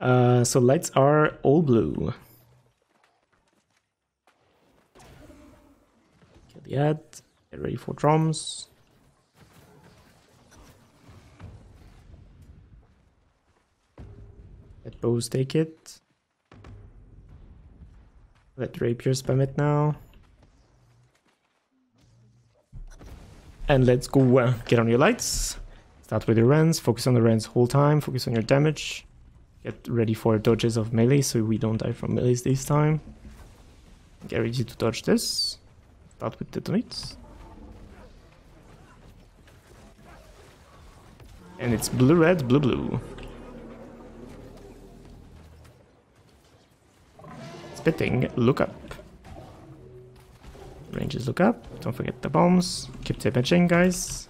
Uh, so lights are all blue. Kill the ad. Get ready for drums. Let bows take it. Let rapier spam it now. And let's go uh, get on your lights. Start with your rends. Focus on the rends whole time. Focus on your damage. Get ready for dodges of melee so we don't die from melees this time. Get ready to dodge this. Start with detonates. And it's blue red, blue blue. Spitting, look up. Ranges look up. Don't forget the bombs. Keep damaging, guys.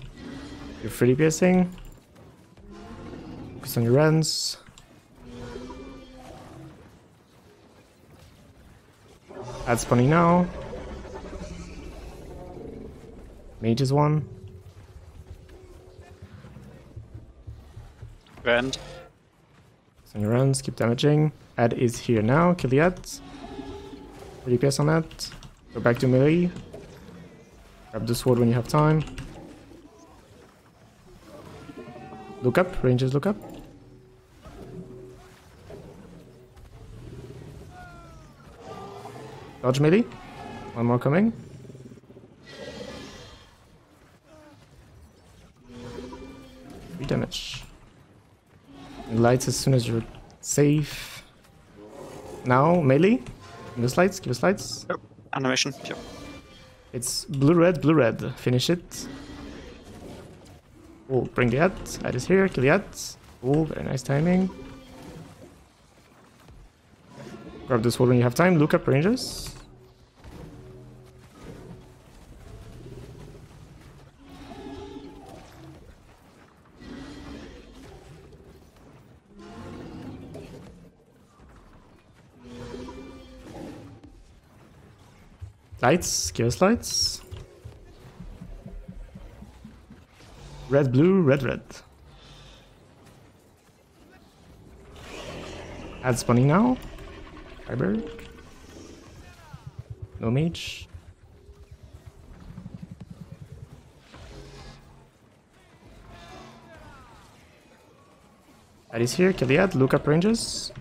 You're free piercing. Focus on your runs. Add funny now. Mage is one. Rend. On your runs, keep damaging. Ad is here now. Kill the ad. Pierce on that. Go back to melee. Grab the sword when you have time. Look up, rangers look up. Dodge melee. One more coming. Three damage. And lights as soon as you're safe. Now, melee. Give us lights, give us lights. Yep. Animation. Yep. It's blue red, blue red. Finish it. Cool. Bring the ad. Ad is here. Kill the ad. Cool. Oh, very nice timing. Grab this sword when you have time. Look up ranges. Lights, us lights. Red, blue, red, red. Add spawning now. Fiber. No mage. That is here, kill the ad, look up ranges.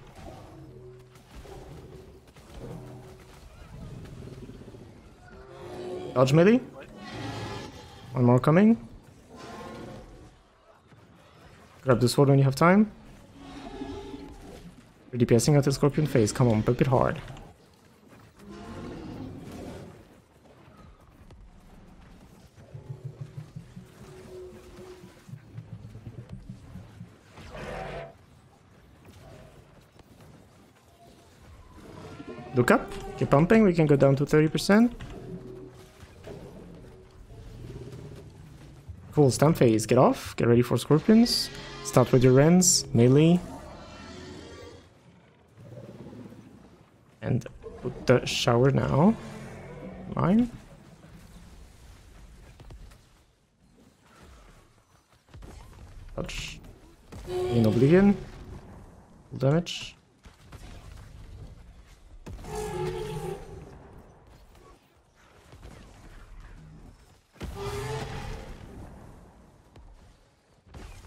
Dodge. One more coming. Grab the sword when you have time. You're DPSing at the scorpion face. Come on, pump it hard. Look up. Keep pumping. We can go down to 30%. Cool, stamp phase. Get off. Get ready for scorpions. Start with your rends, melee. And put the shower now. Mine. Touch. In oblivion. Full damage.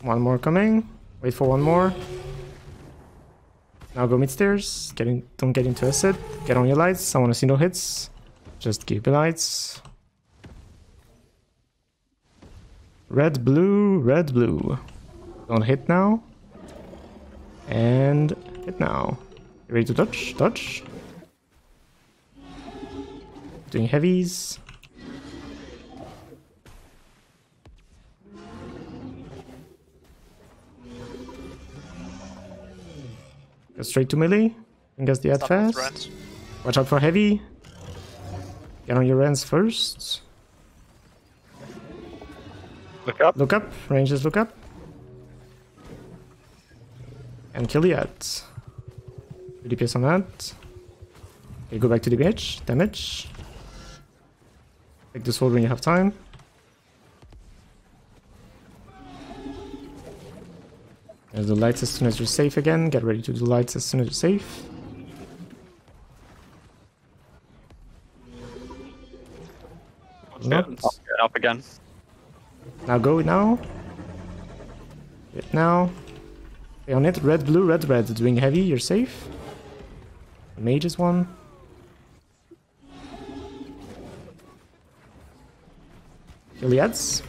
One more coming. Wait for one more. Now go mid stairs. Get don't get into acid. Get on your lights. I want to see no hits. Just keep your lights. Red, blue, red, blue. Don't hit now. And hit now. You ready to touch? Touch. Doing heavies. Straight to melee. And gets the ad Stop fast. Watch out for heavy. Get on your rends first. Look up. Look up. Ranges look up. And kill the ads. DPS on that. Okay, go back to the beach. Damage. Take this sword when you have time. And Gonna lights as soon as you're safe again. Get ready to do lights as soon as you're safe. Not. Get up again. Now go now. Hit now. Stay on it. Red, blue, red, red. Doing heavy. You're safe. Mage is one. Iliads.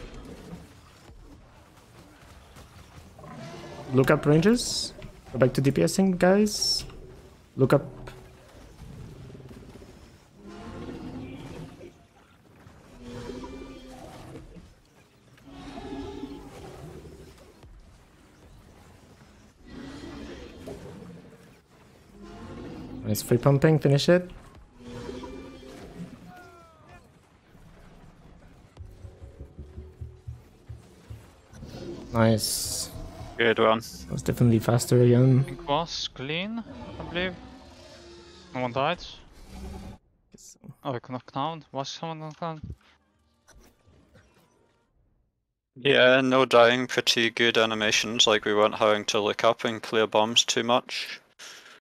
Look up ranges. Go back to DPSing, guys. Look up. Nice free pumping, finish it. Nice. Good one. Was definitely faster again. Pink was clean, I believe. No one died. Oh, we knocked down. Was someone knocked down? Yeah, no dying, pretty good animations, like we weren't having to look up and clear bombs too much.